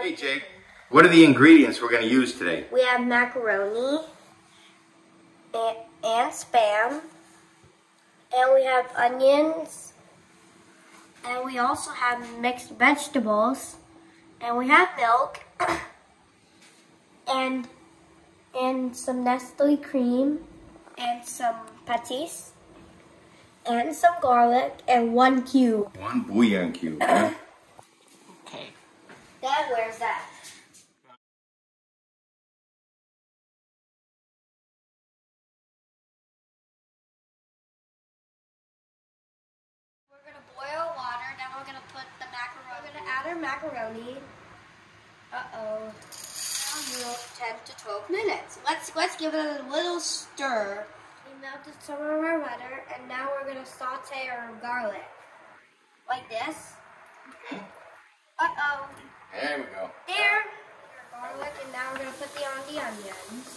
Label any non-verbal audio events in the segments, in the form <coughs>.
Hey Jay, what are the ingredients we're going to use today? We have macaroni and, and spam. And we have onions. And we also have mixed vegetables. And we have milk. <coughs> and and some Nestle cream. And some patis. And some garlic. And one cube. One bouillon cube. huh? <coughs> Dad, where's that? We're gonna boil water, then we're gonna put the macaroni. We're gonna add our macaroni. Uh-oh. Now 10 to 12 minutes. Let's let's give it a little stir. We melted some of our butter, and now we're gonna saute our garlic. Like this. <laughs> There we go. There. Garlic, and now we're gonna put the on the onions.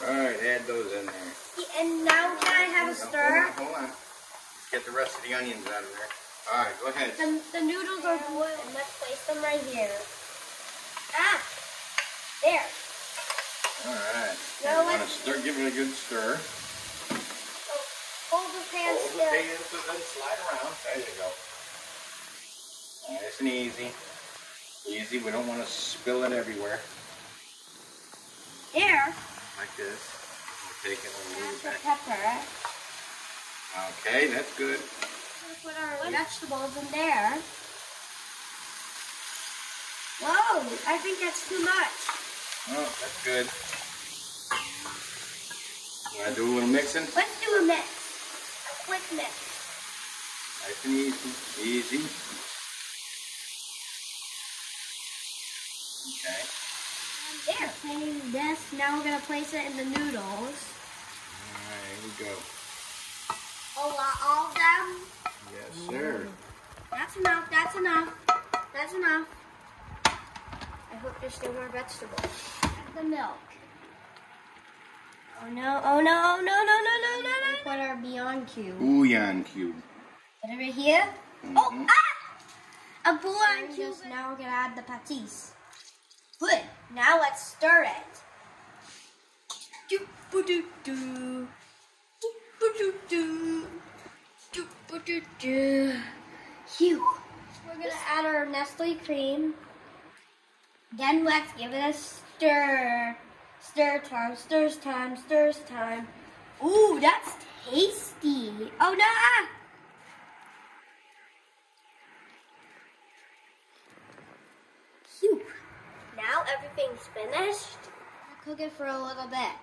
All right, add those in there. And now can I have a stir? Hold on, hold on. Get the rest of the onions out of there. All right, go ahead. The, the noodles are boiled. And let's place them right here. Ah! There. All right. Now to let's- stir, give it a good stir. Oh, hold the pan Hold the still. pan so it doesn't slide around. There you go. Nice and easy. Easy. We don't want to spill it everywhere. There. Like this. We'll take it and Add move the it back. pepper. Okay, that's good. We'll put our vegetables in there. Whoa! I think that's too much. Oh, that's good. Want to do a little mixing? Let's do a mix. A quick mix. Nice and easy. Easy. Okay. There. Playing this. Now we're gonna place it in the noodles. All right, here we go. Oh, uh, all of them. Yes, sir. That's enough. That's enough. That's enough. I hope there's still more vegetables. Add the milk. Oh no! Oh no! Oh, no! No! No! No! No! No! Put our Beyond cube. Bouillon cube. Put it right here. Mhm. Oh! Ah! A Beyond cube. Now we're gonna add the patis. Let's stir it. Do do do do. Do do do. Do do do. Phew. We're gonna add our Nestle cream. Then let's give it a stir. Stir time, stirs time, stirs time. Ooh, that's tasty. Oh no! ah! Phew. Everything's finished. Cook it for a little bit.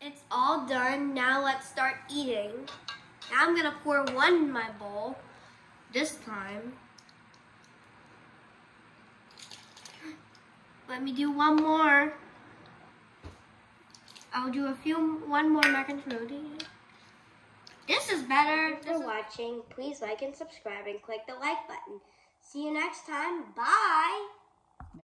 It's all done. Now let's start eating. Now I'm gonna pour one in my bowl. This time. <gasps> Let me do one more. I'll do a few, one more mac and macaroni. This is better. Thanks for watching. Please like and subscribe and click the like button. See you next time. Bye.